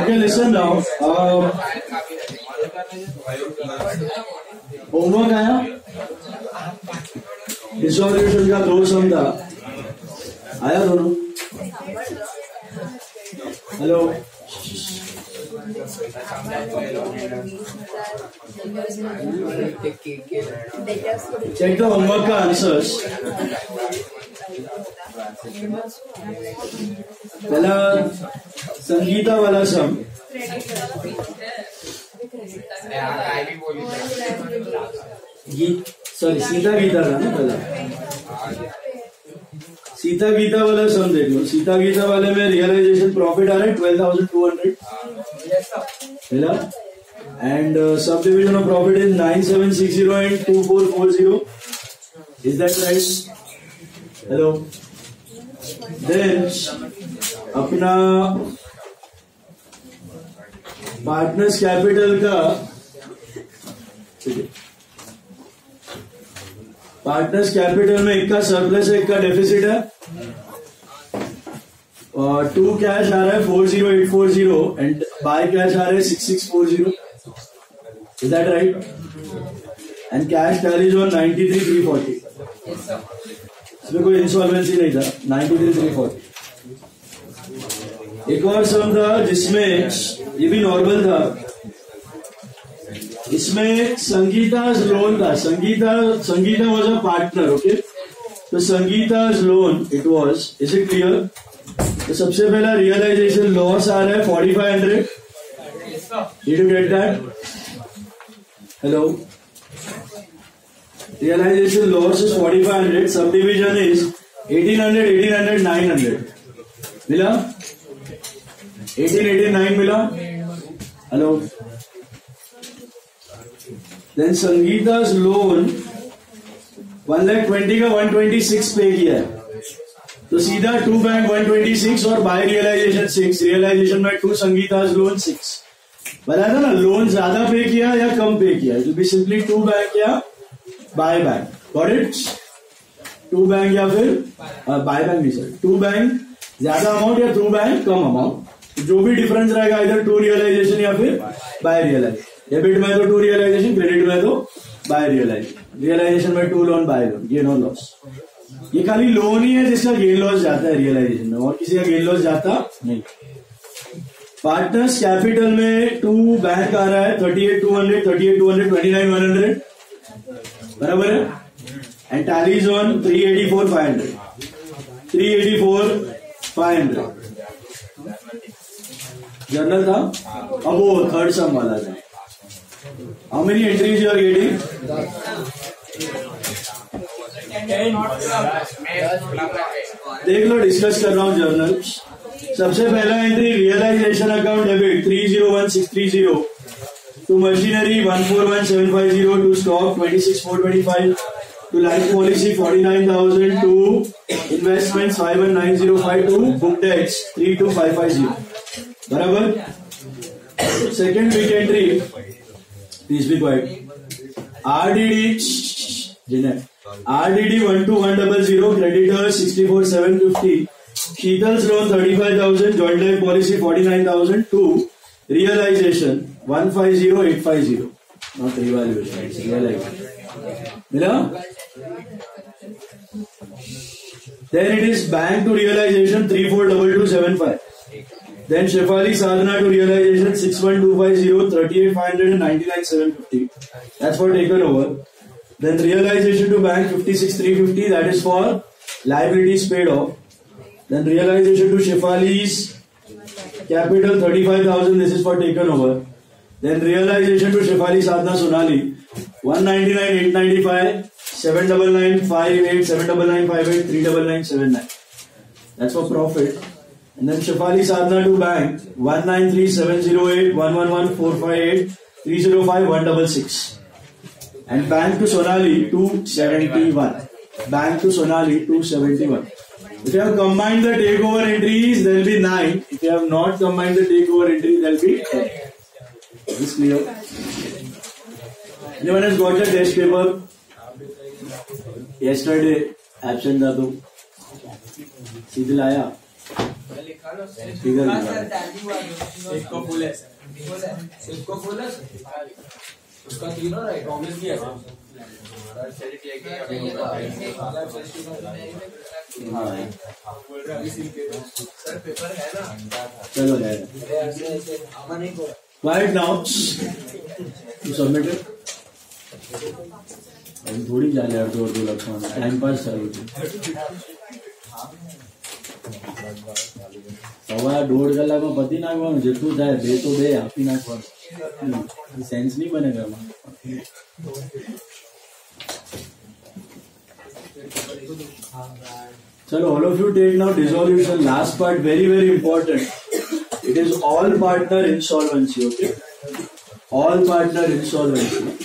Okay, listen now. Um, homework आया? डिसऑर्गेशन का दो सम था। आया दोनों? हेलो चेक द होमवर्क का पहला संगीता वाला सम गीत सॉरी सीता गीता था ना पहला सीता गीता वाला सम देख लो सीता गीता वाले में रियलाइजेशन प्रॉफिट आ रहा है ट्वेल्व थाउज़ेंड टू हंड्रेड पहला and sub division of profit is nine seven six zero and two four four zero is that right hello then अपना पार्टनर्स कैपिटल का पार्टनर्स कैपिटल में एक का सरप्लस है एक का डेफिसिट है। और टू कैश आ रहा है four zero eight four zero and by cash आ रहा है six six four zero is that right and cash carries on ninety three three forty इसमें कोई इंसॉल्वेंसी नहीं था नाइनटी थ्री थ्री फोर्टी एक और सम था, जिसमें ये भी नॉर्मल था। इसमें संगीता लोन था। Sangeeta Sangeeta was a partner okay तो Sangeeta loan it was is it clear तो सबसे पहला रियलाइजेशन लॉस आ रहा है forty five hundred did you get that hello realisation loss is forty five hundred sub division is eighteen hundred eighteen hundred nine hundred मिला? Eighteen eighteen nine मिला? Hello then Sangeeta's loan one lakh twenty का one twenty six पे किया है तो सीधा to bank one twenty six और by realisation six realisation में टू संगीता's लोन सिक्स बताया था ना लोन ज़्यादा पे किया या कम पे किया it be simply to bank या by bank got it to bank या फिर बाय बैंक नहीं सर टू बैंक ज़्यादा अमाउंट या टू बैंक कम अमाउंट जो भी डिफरेंस रहेगा इधर टू रियलाइजेशन या फिर बाय रियलाइजेशन डेबिट में तो टू रियलाइजेशन क्रेडिट में तो बाय रियलाइजेशन रियलाइजेशन में to loan by loan gain और लॉस ये खाली लोन ही है जिसका गेन लॉस जाता है रियलाइजेशन में, और किसी का गेन लॉस जाता नहीं। पार्टनर्स कैपिटल में टू बैंक आ रहा है thirty eight two hundred thirty eight two hundred twenty nine one hundred बराबर है? And tallies on three eighty four five hundred three eighty four five hundred journal था? अब वो थर्ड सम वाला था। How many entries you are getting? देख लो discuss कर रहा हूँ जर्नल सबसे पहला entry realisation account debit three zero one six three zero to machinery one four one seven five zero to stock twenty six four twenty five to life policy forty nine thousand to investment five one nine zero five to book debts three two five five zero बराबर second week entry please be quiet RDD जिन्हें RDD one two one double zero creditor sixty four seven fifty Sheetal's loan thirty five thousand joint life policy forty nine thousand to realisation one five zero eight five zero not revaluation realisation मिला Then it is bank to realization 34275. Then Shefali Sadhana to realization 61250 38500 and 99750. That's for taken over. Then realization to bank 56350 that is for liabilities paid off. Then realization to Shefali's capital 35000 this is for taken over. Then realization to Shefali Sadhana Sonali 199 895 seven double nine five eight seven double nine five eight three double nine seven nine. That's for profit. And then Shafali Sadhana to bank one nine three seven zero eight one one one four five eight three zero five one double six. And bank to Sonali two seventy one. Bank to Sonali two seventy one. If you have combined the takeover entries, there will be nine. If you have not combined the takeover entries, there will be ten. Is this clear? Anyone has got the test paper? yesterday absent था तो सीधे लाया इसको full है इसको full है उसका तीनों राइट ऑब्वियसली है हाँ सर पेपर है ना चलो थोड़ी जाने दो दो लखवाना टाइम पास चालू સવા દોઢ કલાકમાં પતી નાખવાનું જેટલું થાય બે તો બે આપી નાખવાનું સેન્સ નહીં બને ઘરમાં ચલો all of you take now dissolution last part very very important it is all partner insolvency okay all partner insolvency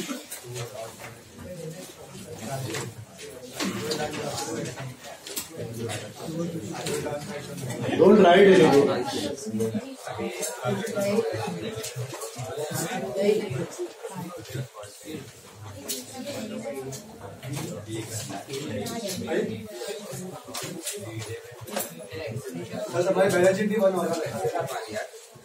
don't write anything बस हमारी बैलेंस शीट भी बन हो रहा है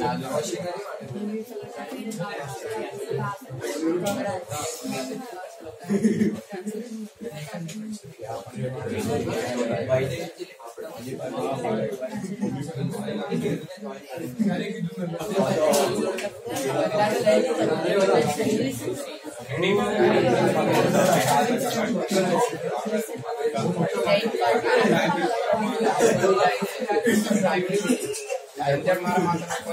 Gracias. ఎంత మాట మాట్లాడుకో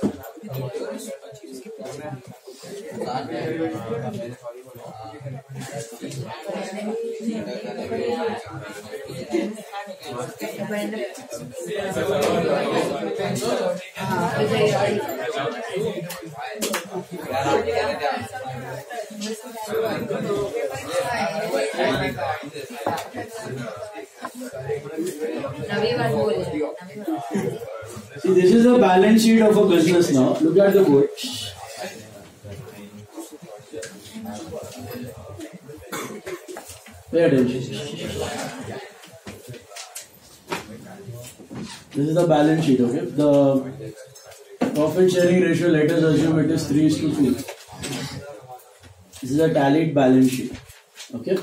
See, this is a balance sheet of a business now. Look at the board. Pay attention. This is the balance sheet, okay? The profit sharing ratio, let us assume it is 3 is to 2. This is a tallied balance sheet, okay?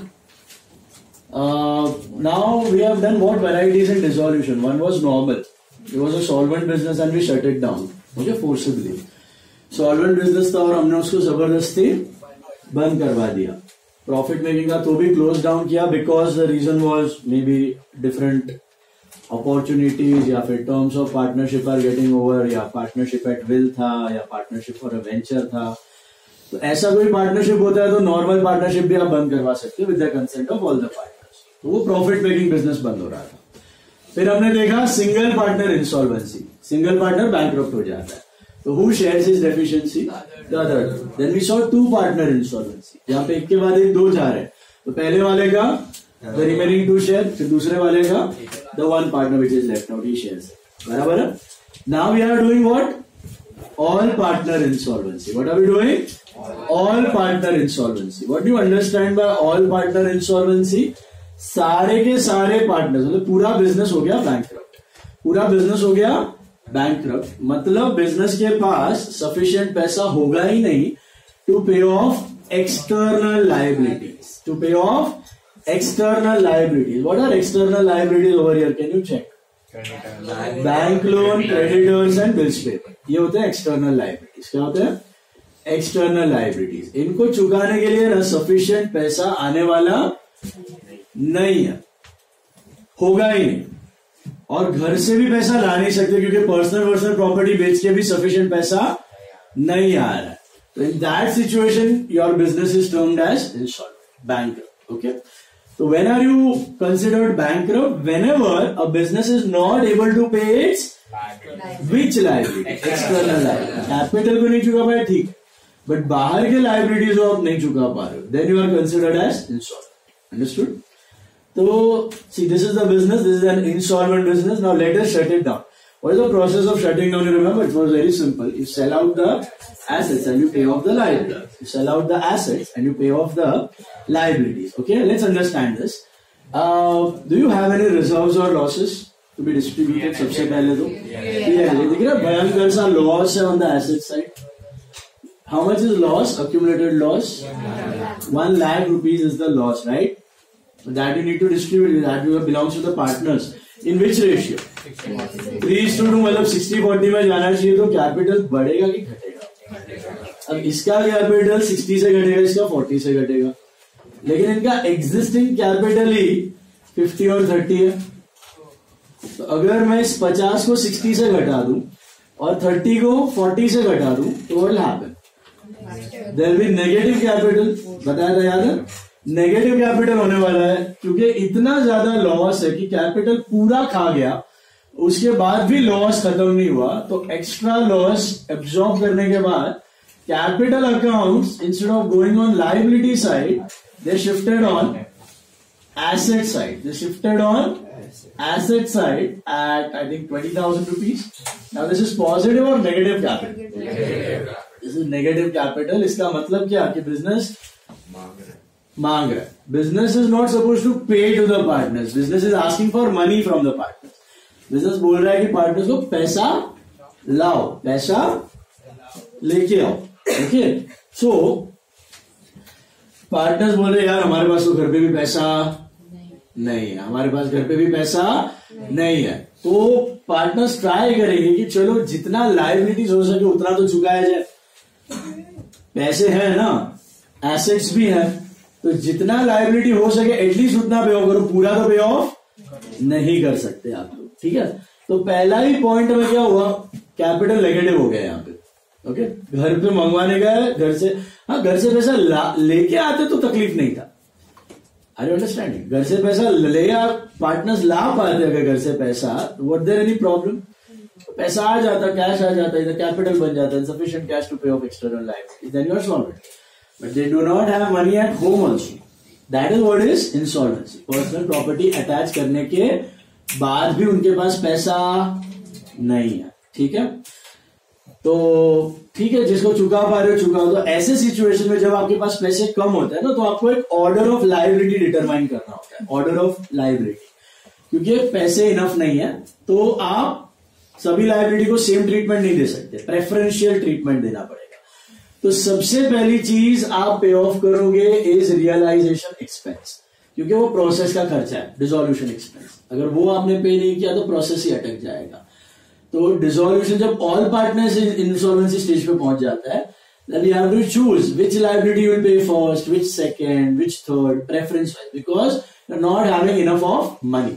Uh, now we have done what varieties in dissolution. One was normal. It was a solvent business and we shut it down. Okay, forcibly. Solvent business था और हमने उसको ज़बरदस्ती बंद करवा दिया profit making का तो भी क्लोज डाउन किया because the reason was may be different opportunities या फिर terms of partnership are getting over या पार्टनरशिप एट विल था या पार्टनरशिप फॉर अ वेंचर था। तो ऐसा कोई पार्टनरशिप होता है तो नॉर्मल पार्टनरशिप भी आप बंद करवा सकते हो with the consent of all the partners तो वो प्रॉफिट मेकिंग बिज़नेस बंद हो रहा था। फिर हमने देखा single partner insolvency single partner bank हो जाता है। तो who shares is deficiency the other then we saw two partner insolvency यहाँ पे एक के बाद एक दो जा रहे हैं। तो पहले वाले का द रिमेनिंग टू शेयर फिर दूसरे वाले का the one partner which is left out he shares बराबर है? Now we are doing what all partner insolvency what are we doing all partner insolvency what do understand by all partner insolvency सारे के सारे partners मतलब पूरा business हो गया bank पूरा बिज़नेस हो गया बैंक मतलब बिज़नेस के पास सफिशियंट पैसा होगा ही नहीं to pay off external liabilities to pay off external liabilities what are external liabilities over here can you check bank loan creditors and bills paper ये होते हैं एक्सटर्नल लाइबिलिटीज क्या होते हैं? एक्सटर्नल लाइबिलिटीज इनको चुकाने के लिए ना सफिशियंट पैसा आने वाला नहीं है. होगा ही नहीं. और घर से भी पैसा ला नहीं सकते क्योंकि पर्सनल पर्सनल प्रॉपर्टी बेच के भी सफिशियंट पैसा नहीं आ रहा है। तो in that situation your business is termed as insure bank okay So when are you considered bankrupt? Whenever a business is not able to pay its which liability? External liability. Capital को नहीं चुका पाए ठीक but बाहर के liabilities आप नहीं चुका पा रहे हो। Then you are considered as insure understood तो see this is the business this is an insolvent business now let us shut it down what is the process of shutting down you remember it was very simple you sell out the assets and you pay off the liabilities you sell out the assets and you pay off the liabilities okay let's understand this uh, do you have any reserves or losses to be distributed सबसे पहले तो yeah. दिख रहा है भयंकर सा loss है on the asset side how much is loss accumulated loss one lakh rupees is the loss right So That you need to distribute. That belongs to the partners. In which ratio? Three two two मतलब sixty forty में जाना चाहिए तो capital बढ़ेगा कि घटेगा अब इसका कैपिटल सिक्सटी से घटेगा, इसका फोर्टी से घटेगा लेकिन इनका एग्जिस्टिंग कैपिटल ही फिफ्टी और थर्टी है तो अगर मैं इस पचास को सिक्सटी से घटा दूँ और थर्टी को फोर्टी से घटा दूँ तो will happen there be negative capital बताया था याद है नेगेटिव कैपिटल होने वाला है क्योंकि इतना ज़्यादा लॉस है कि कैपिटल पूरा खा गया उसके बाद भी लॉस खत्म नहीं हुआ तो एक्स्ट्रा लॉस एब्जॉर्ब करने के बाद capital account instead of going on liability side they shifted on asset side they shifted on asset side at I think twenty thousand rupees now this is positive और negative capital this is negative capital इसका मतलब क्या? कि business मांग रहा है। Business is not suppose to pay to the partners business is asking for money from the partners business बोल रहा है कि पार्टनर्स को पैसा लाओ, पैसा लेके आओ ओके सो पार्टनर्स बोल रहे यार, हमारे पास तो घर पे भी पैसा नहीं है। हमारे पास घर पे भी पैसा नहीं है। तो पार्टनर्स ट्राई करेंगे कि चलो, जितना लाइबिलिटीज हो सके, उतना तो चुकाया जाए। पैसे हैं ना एसेट्स भी हैं। तो जितना लाइबिलिटी हो सके एटलीस्ट उतना पे ऑफ़ करो। पूरा तो पे ऑफ़ नहीं कर सकते आप लोग, ठीक है? तो पहला ही पॉइंट में क्या हुआ? कैपिटल नेगेटिव हो गया यहाँ पे ओके घर पे मंगवाने है घर से हाँ घर से पैसा लेके आते तो तकलीफ़ नहीं था। अरे अंडरस्टैंडिंग घर से पैसा ले, या पार्टनर्स ला पाते अगर घर से पैसा वॉट देर एनी प्रॉब्लम पैसा आ जाता कैश आ जाता है कैपिटल बन जाता है sufficient cash to pay off external life then you are solve but they do not have money at home also. That is what is insolvency. Personal property attach करने के बाद भी उनके पास पैसा नहीं है। ठीक है? तो ठीक है, जिसको चुका पा रहे हो, चुका तो ऐसे सिचुएशन में जब आपके पास पैसे कम होते हैं ना तो आपको एक ऑर्डर ऑफ़ लाइबिलिटी डिटरमाइन करना होता है। ऑर्डर ऑफ़ लाइबिलिटी क्योंकि पैसे इनफ नहीं है तो आप सभी लाइबिलिटी को सेम ट्रीटमेंट नहीं दे सकते। प्रेफरेंशियल ट्रीटमेंट देना पड़ेगा। तो सबसे पहली चीज़ आप पे ऑफ़ करोगे इज़ रियलाइजेशन एक्सपेंस क्योंकि वो प्रोसेस का खर्चा है डिजोल्यूशन एक्सपेंस अगर वो आपने पे नहीं किया तो प्रोसेस ही अटक जाएगा. तो डिजोल्यूशन जब ऑल पार्टनर्स इंश्योरेंसी स्टेज पे पहुँच जाता है then you have to choose which liability you will pay first, which second, which third, preference wise, because you're not having enough of money.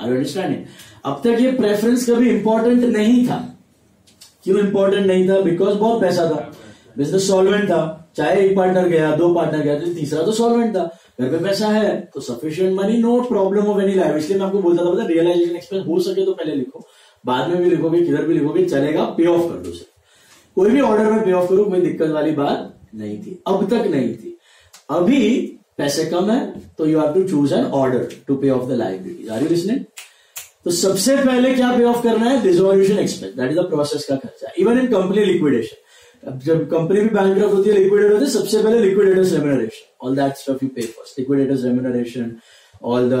Are you understanding? अब तक ये preference कभी important नहीं था. क्यों इंपॉर्टेंट नहीं था? बिकॉज़ बहुत पैसा था. बिज़नेस सॉल्वेंट था। चाहे एक पार्टनर गया, दो पार्टनर गया तो तीसरा तो सॉल्वेंट था। घर पे पैसा है तो sufficient money no problem of any life इसलिए मैं आपको बोलता था रियलाइजेशन एक्सपेंस हो सके तो पहले लिखो। बाद में भी लिखोगे, किधर भी लिखोगे, चलेगा पे ऑफ़ कर दो सर कोई भी ऑर्डर में पे ऑफ़ करो, कोई दिक्कत वाली बात नहीं थी। अब तक नहीं थी। अभी पैसे कम है तो you have to choose an order to pay off the liability are you listening तो सबसे पहले क्या पे ऑफ़ करना है? Dissolution expense that is the process का खर्चा। इवन इन कंपनी लिक्विडेशन जब कंपनी भी बैंक होती है लिक्विडेट होती है सबसे पहले liquidator's remuneration all that stuff you pay first liquidator's remuneration all the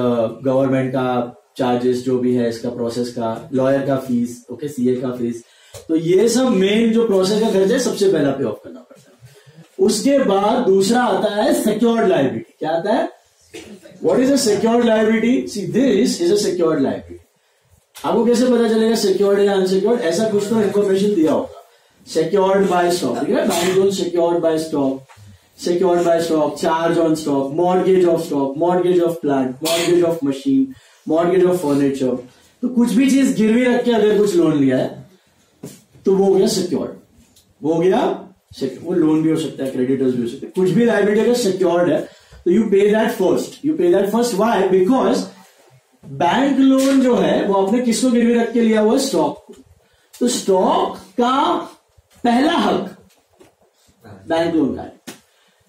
government का चार्जेस जो भी है, इसका प्रोसेस का लॉयर का फ़ीस ओके सीए का फ़ीस तो ये सब मेन जो प्रोसेस का खर्चा है, सबसे पहला पे ऑफ़ करना पड़ता है। उसके बाद दूसरा आता है सिक्योर्ड लाइबिलिटी क्या आता है? What is a secured liability see this is a secured liability आपको कैसे पता चलेगा सिक्योर्ड या अनसिक्योर्ड ऐसा कुछ तो इन्फॉर्मेशन दिया होगा। सिक्योर्ड बाय स्टॉक ठीक है bank loan secured by stock secured by stock charge on stock mortgage of stock mortgage of plant mortgage of machine mortgage of furniture तो कुछ भी चीज़ गिरवी रख के अगर कुछ लोन लिया है तो वो हो गया सिक्योर्ड वो हो गया वो लोन भी हो सकता है क्रेडिटर्स भी हो सकते हैं। कुछ भी लाइबिलिटी अगर सिक्योर्ड है तो you pay that first you pay that first why because bank loan जो है, वो आपने किसको गिरवी रख के लिया? हुआ है स्टॉक तो स्टॉक का पहला हक बैंक लोन का है।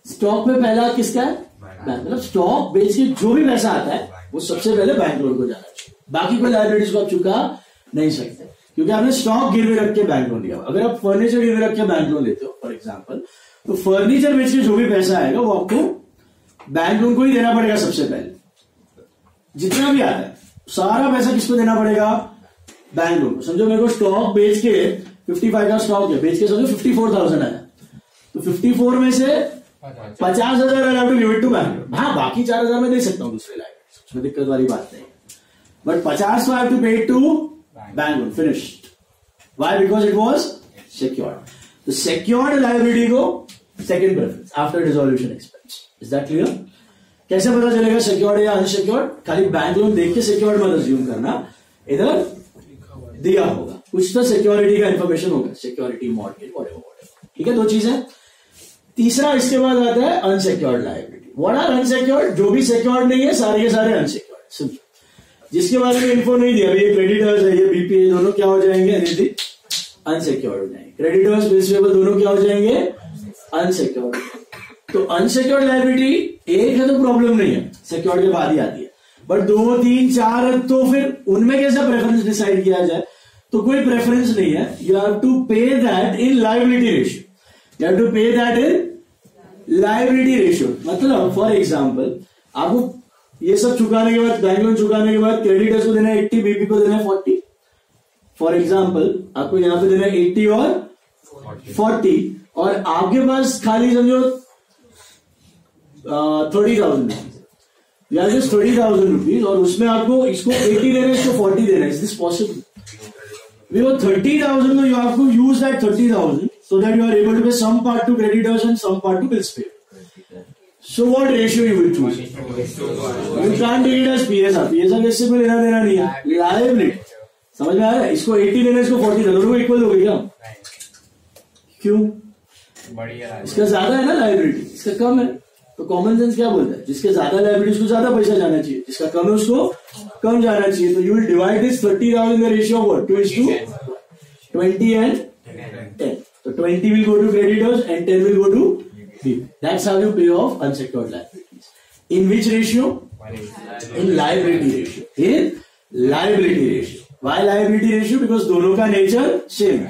स्टॉक में पहला हक किसका है? बैंक मतलब स्टॉक बेच के जो भी पैसा आता है वो सबसे पहले बैंक लोन को जाना चाहिए। बाकी कोई लाइबिलिटीज को आप चुका नहीं सकते। क्योंकि आपने स्टॉक गिरवे रख के बैंक लोन लिया अगर आप फर्नीचर गिरवे रख के बैंक लोन लेते हो फॉर एग्ज़ाम्पल तो फर्नीचर बेच के जो भी पैसा आएगा वो आपको बैंक लोन को ही देना पड़ेगा सबसे पहले। जितना भी आता है सारा पैसा किसको देना पड़ेगा? बैंक लोन को। समझो मेरे को स्टॉक बेच के 55 का स्टॉक है बेच के समझो 54,000 आया तो 54 में से पचास हज़ार टू गिव हाँ बाकी चार हज़ार में दे सकता हूँ दूसरे लाइफ उसमें दिक्कत वाली बात नहीं। बट पचास को I to pay to bank finished why because it was secured तो सिक्योर्ड लाइबिलिटी को second preference after dissolution expense is that clear कैसे पता चलेगा सिक्योर्ड या अनसिक्योर्ड खाली बैंक लोन देख के सिक्योर्ड मत अज्यूम करना। इधर दिया होगा। कुछ तो सिक्योरिटी का इंफॉर्मेशन होगा। सिक्योरिटी मॉडल ठीक है, दो चीज़ें। तीसरा, इसके बाद आता है unsecured liability what are unsecured जो भी सिक्योर्ड नहीं है, सारे के सारे अनसिक्योर्ड समझो जिसके बारे में इन्फो नहीं दिया ये क्रेडिटर्स है, ये बीपीए दोनों क्या हो जाएँगे? अनिधि अनसिक्योर्ड हो जाएँगे। क्रेडिटर्स प्रिंसिपल दोनों क्या हो जाएँगे? अनसिक्योर्ड तो अनसिक्योर्ड लाइबिलिटी एक है तो प्रॉब्लम नहीं है। सिक्योर्ड के बाद ही आती है। बट दो, तीन, चार तो फिर उनमें कैसा प्रेफरेंस डिसाइड किया जाए? तो कोई प्रेफरेंस नहीं है। You have to pay that in liability ratio you have to pay that in liability ratio मतलब फॉर एग्ज़ाम्पल आपको ये सब चुकाने के बाद बैंक लोन चुकाने के बाद क्रेडिटर्स को देना है एट्टी बीपी को देना है फोर्टी फॉर एग्ज़ाम्पल आपको यहाँ पे देना है एट्टी और फोर्टी और आपके पास खाली समझो थर्टी थाउज़ेंड या जस्ट थर्टी थाउज़ेंड रुपीज़ और उसमें आपको इसको एटी देना है, इसको फोर्टी देना है। Is this possible Because 30,000, you have to use that 30,000 so that you are able to pay some part to creditors and some part to bills payable. So what ratio you will choose? You can't take it as PSR. PSR के इससे कोई लेना देना नहीं है liability. समझ में आ है इसको 80 देना इसको 40 देना दोनों को इक्वल हो गई क्या क्यों बढ़िया इसका ज़्यादा है ना लाइबिलिटी इसका कम है तो कॉमन सेंस क्या बोलता है जिसके ज़्यादा लाइबिलिटी उसको ज़्यादा पैसा जाना चाहिए जिसका कम है उसको कम जाना चाहिए तो you will divide this thirty thousand ratio of two is to twenty and ten तो twenty will go to creditors and ten will go to that's how you pay off unsecured liabilities in which ratio in liability ratio in liability ratio why liability ratio because दोनों का nature same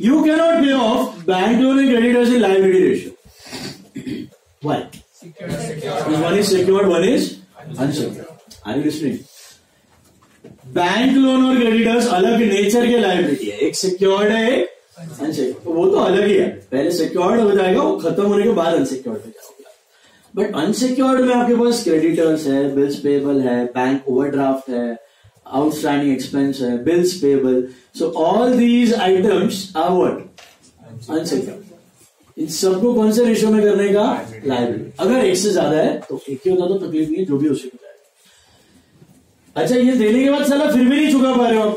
you cannot pay off bank loan and creditors in liability ratio why Because one is secured, one is unsecured. Are you listening? Bank loan और creditors अलग nature के liability है। एक secured है, एक unsecured तो वो तो अलग ही है। पहले सिक्योर्ड हो जाएगा, वो खत्म होने के बाद अनसिक्योर्ड हो जाएगा। बट अनसिक्योर्ड में आपके पास क्रेडिटर्स है बिल्स पेबल है बैंक ओवरड्राफ्ट है आउटस्टैंडिंग एक्सपेंस है bills payable so all these items are what unsecured इन सबको कौन से रेशो में करने का? लाइबिलिटी अगर एक से ज़्यादा है तो एक ही होता तो तकलीफ़ नहीं है, जो भी उसी को जाएगा अच्छा ये देने के बाद साला फिर भी नहीं चुका पा रहे हो।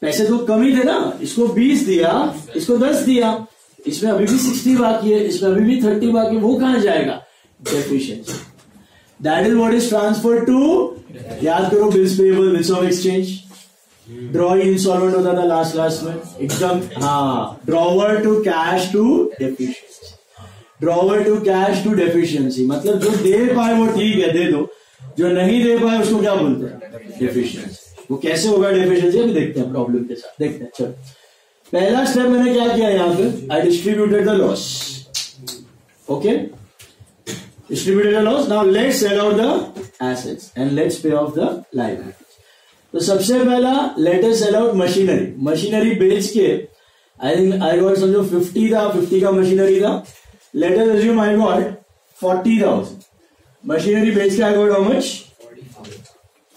पैसे तो कम ही थे ना। इसको बीस दिया, इसको दस दिया। इसमें अभी भी सिक्सटी बाकी है, इसमें अभी भी थर्टी बाकी वो कहाँ जाएगा? Deficiency that is what is transfer to याद करो bills payable bills of exchange draw installment होता था लास्ट लास्ट में। एकदम हाँ drawer to cash to deficiency drawer to cash to deficiency मतलब जो दे पाए वो ठीक है, दे दो। जो नहीं दे पाए उसको क्या बोलते हैं? डेफिशिएंसी वो कैसे होगा डेफिशिएंसी अभी देखते हैं प्रॉब्लम के साथ। देखते हैं, चलो। पहला स्टेप मैंने क्या किया यहाँ पे? I distributed the loss okay distributed the loss. Now let's sell out the assets and let's pay off the liabilities. तो सबसे पहला let us sell out machinery machinery बेच के आई थिंक आई गॉट समझो 50 था 50 का मशीनरी था. Let us assume I got 40000 machinery बेच के I got how much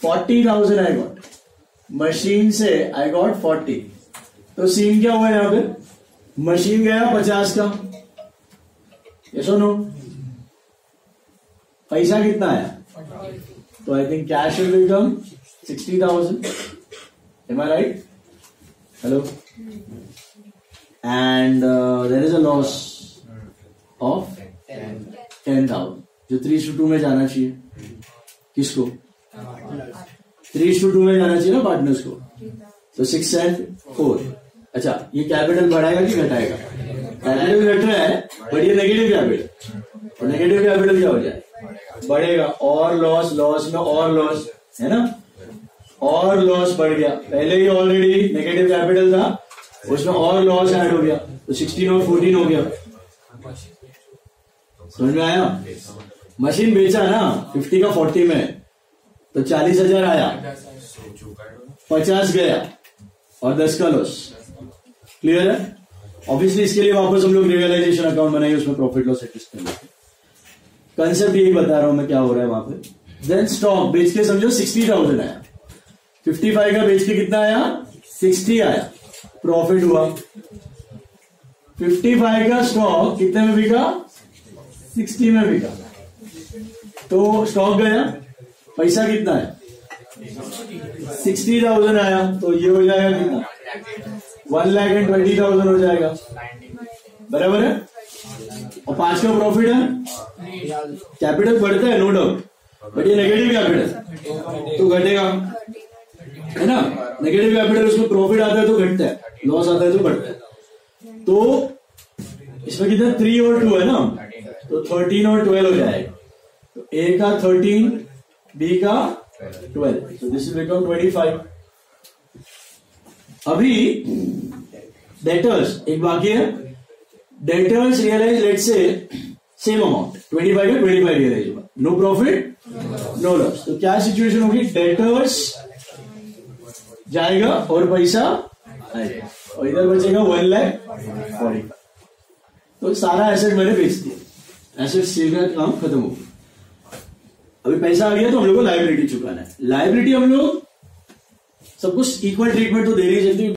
40000 I got machine से आई गॉट 40 तो सीन क्या हुआ यहाँ पे? मशीन गया 50 का. ये सुनो पैसा कितना आया? तो I think cash will become sixty thousand am I right hello and there is a loss of ten thousand जो थ्री टू में जाना चाहिए। किसको? थ्री टू में जाना चाहिए ना पार्टनर्स को। तो सिक्स एंड फोर अच्छा ये कैपिटल बढ़ाएगा कि घटाएगा? कैपिटल घट रहा है बट ये नेगेटिव कैपिटल और नेगेटिव कैपिटल क्या हो जाए? बढ़ेगा। और लॉस लॉस में और लॉस है ना? और लॉस बढ़ गया। पहले ही ऑलरेडी नेगेटिव कैपिटल था, उसमें और लॉस ऐड हो गया। तो 16 और 14 हो गया। समझ में आया? मशीन बेचा ना 50 का 40 में तो चालीस हज़ार आया। पचास गया, और दस का लॉस क्लियर है? ऑब्वियसली इसके लिए वापस हम लोग रियलाइजेशन अकाउंट बनाएँगे, उसमें प्रॉफिट लॉस एडजस्ट कर कंसेप्ट यही बता रहा हूँ मैं क्या हो रहा है वहाँ पे। देन स्टॉक बेच के समझो सिक्सटी थाउज़ेंड आया। फिफ्टी फाइव का बेच के कितना आया? सिक्सटी आया। प्रॉफिट हुआ। फिफ्टी फाइव का स्टॉक कितने में बिका? सिक्सटी में बिका। तो स्टॉक गया पैसा कितना है? सिक्सटी थाउज़ेंड आया तो ये हो जाएगा कितना? One lakh and twenty thousand हो जाएगा। बराबर है? और पाँच का प्रॉफिट है? कैपिटल बढ़ता है नो डाउट बट ये नेगेटिव कैपिटल तो घटेगा। है ना? नेगेटिव कैपिटल उसमें प्रॉफिट आता है तो घटता है। लॉस आता है तो बढ़ता है। तो इसमें कितना? थ्री और टू है ना? तो थर्टीन और ट्वेल्व हो जाएगा। तो ए का थर्टीन बी का ट्वेल्व तो this is become twenty five अभी डेटर्स एक बाकी है. डेटर्स रियलाइज़ लेट से सेम अमाउंट ट्वेंटी फाइव 25 का 25 realise no profit no loss तो क्या सिचुएशन होगी? डेटर्स जाएगा और पैसा आएगा. और इधर बचेगा वन लैख फोर्टी तो सारा एसेट मैंने बेच दिया. एसेट सेल का काम खत्म हो गया. अभी पैसा आ गया तो हम लोग को लाइबिलिटी चुकाना है। लाइबिलिटी हम लोग सब कुछ इक्वल ट्रीटमेंट तो दे नहीं सकते